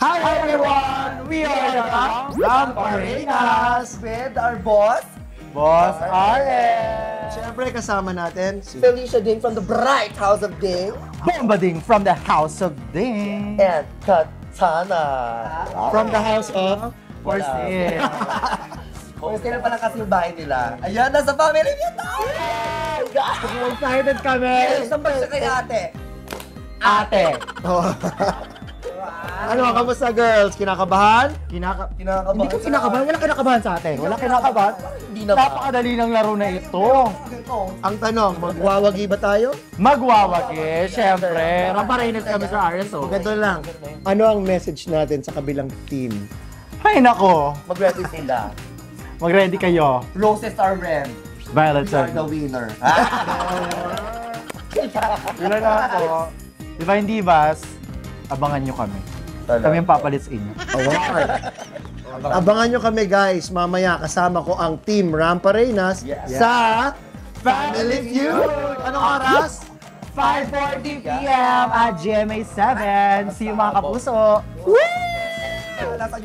Hi everyone! We are the Lamparinas With our boss, Boss RS! Siyempre, kasama natin si Felicia Ding from the Bright House of Ding, Bombading from the House of Ding! and Katana. from the house of For sale! Kung sino pa lang kasi yung bahay nila. Ayan, nasa family niya tayo! Excited kami! Saan ba siya kay ate? Ate! Oh. ano, kamusta girls? Kinakabahan? Kinaka... Kinakabahan. Hindi ko kinakabahan. Wala kinakabahan sa atin. Wala kinakabahan. Hindi na ba? Napakadali ng laro na ito. Ang tanong, magwawagi ba tayo? Magwawagi, syempre. Ramparinas kami sa RSO. Ganito lang. Ano ang message natin sa kabilang team? Ay nako, Mag-ready sila. mag-ready kayo. Roses are red. Violet We are the winner. Wala na ako. Di ba hindi bas? Abangan nyo kami. Kami ang papalit sa inyo. Abangan nyo kami guys. Mamaya kasama ko ang team Rampa Reynas Yes. sa Family Feud. Anong oras? 5.40pm at GMA 7. See you mga kapuso. Nasa